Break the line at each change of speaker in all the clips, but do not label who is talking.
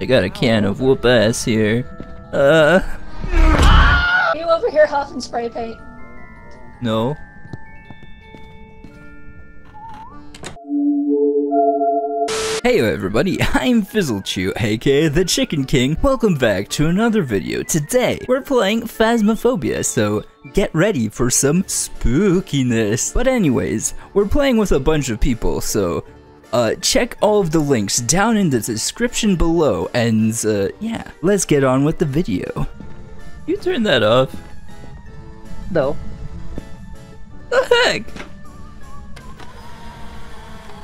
I got a can of whoop ass here. Uh,
you over here huffing spray paint?
no. Hey everybody, I'm Fizzlechu, aka The Chicken King. Welcome back to another video. Today, we're playing Phasmophobia, so get ready for some spookiness. But anyways, we're playing with a bunch of people, so uh, check all of the links down in the description below, and uh, yeah, let's get on with the video. You turn that off.
No.
The heck?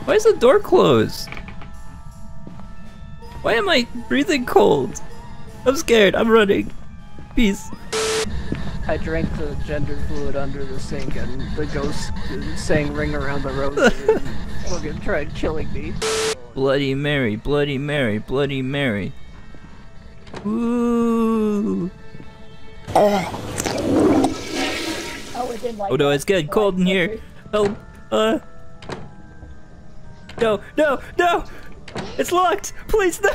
Why is the door closed? Why am I breathing cold? I'm scared. I'm running. Peace.
I drank the gender fluid under the sink and the ghost sang ring around the rosy and fucking tried killing me.
Bloody Mary, Bloody Mary, Bloody Mary. Ooh.
Oh, it didn't like
Oh no, it's getting cold in here. Help. Uh. No, no, no! It's locked! Please, no!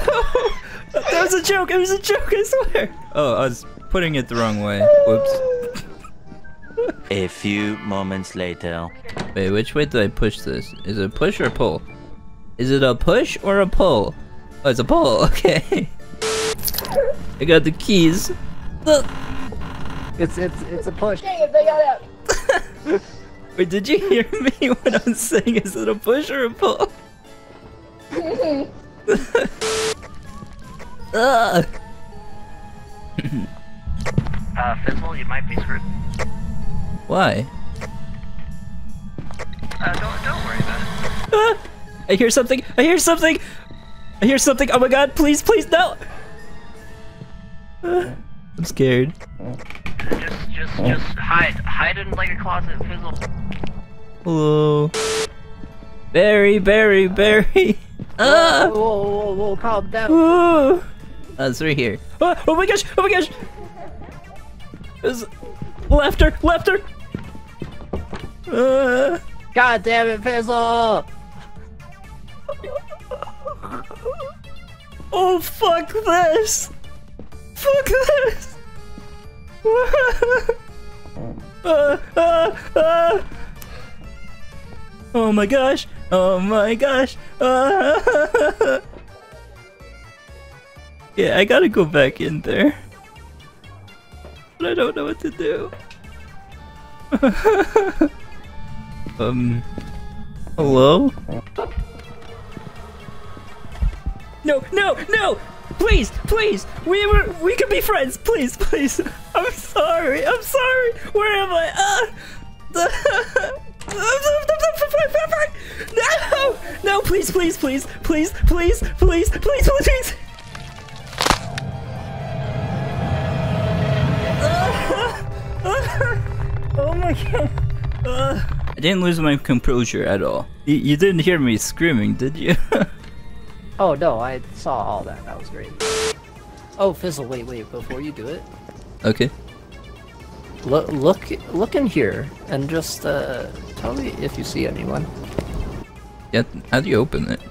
That was a joke! It was a joke, I swear! Oh, I was putting it the wrong way. Whoops.
A few moments later.
Wait, which way do I push this? Is it a push or a pull? Is it a push or a pull? Oh, it's a pull, okay. I got the keys. Look.
It's it's it's a push.
Dang it, they got out.
Wait, did you hear me when I was saying is it a push or a pull? Ugh.
Uh, Fizzle, you might be screwed.
Why? Ah! I hear something! I hear something! I hear something! Oh my god, please, please, no! Ah, I'm scared.
Just, just, just hide. Hide in like a closet, Fizzle.
Hello. Barry, Barry, Barry!
Whoa,
Ah!
whoa, whoa, whoa, calm down.
Ooh. Uh, it's right here. Oh, oh my gosh! Oh my gosh! There's laughter! Laughter! Uh,
God damn it, Fizzle!
Oh fuck this! Fuck this! uh, uh, uh. Oh my gosh! Oh my gosh! Yeah, I gotta go back in there. But I don't know what to do. um. Hello? No, no, no! Please, please! We were we can be friends, please, please! I'm sorry, I'm sorry! Where am I? Uh, no! No, please, please, please, please, please, please, please, please! Please! Oh my god. I didn't lose my composure at all. You, you didn't hear me screaming, did you?
Oh no, I saw all that. That was great. Oh, Fizzle, wait, wait, before you do it,
okay.
look, look, look in here and just uh, tell me if you see anyone.
Yeah, how do you open it?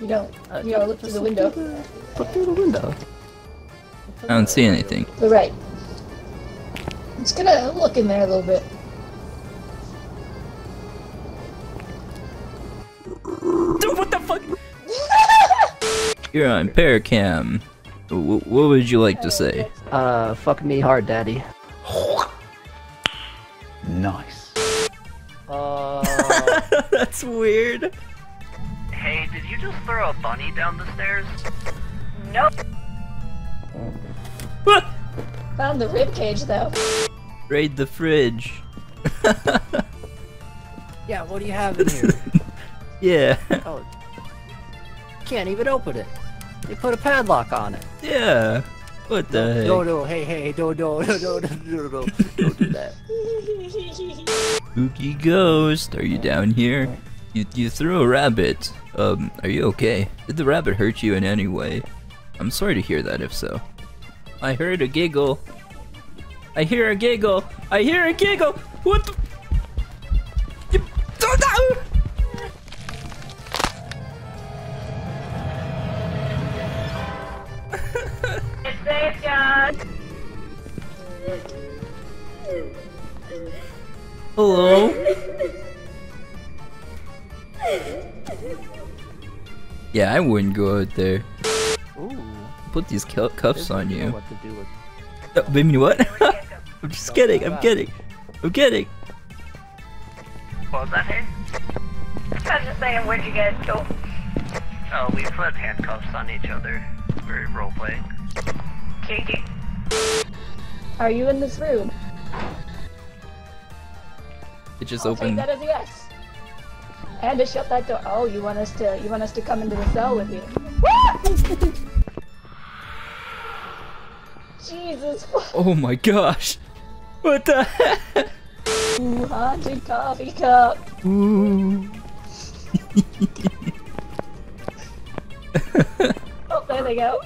You don't.
Uh,
You gotta look through the window.
Look through the window.
I don't see anything.
The right. It's gonna look in there a little bit.
You're on Paracam. W- what would you like to say?
Uh, fuck me hard, daddy.
Nice.
Uh,
That's weird.
Hey, did you just throw a bunny down the stairs?
Ah!
Found the rib cage though.
Raid the fridge.
yeah, what do you have in here?
Yeah,
Oh, can't even open it. They put a padlock on it.
yeah. What the heck?
No, no, hey, hey, no, no, no, no, no, no, no, don't do that.
Spooky ghost, are you down here? You you threw a rabbit. Um, are you okay? Did the rabbit hurt you in any way? I'm sorry to hear that if so. I heard a giggle. I hear a giggle. I hear a giggle. What the? Hello? Yeah, I wouldn't go out there.
Ooh.
Put these cuffs on you.
What to do with
Uh, baby, what? I'm just kidding, I'm kidding. I'm kidding.
What was that, Hayden?
I was just saying, where'd you guys go?
Oh, we put handcuffs on each other for role playing.
Kinky.
Are you in this room?
It just
I'll
opened.
that as a yes. And to shut that door. Oh, you want us to? You want us to come into the cell with you? Jesus!
Oh my gosh. What the heck?
Ooh, haunted coffee cup.
Ooh.
Oh, there they go.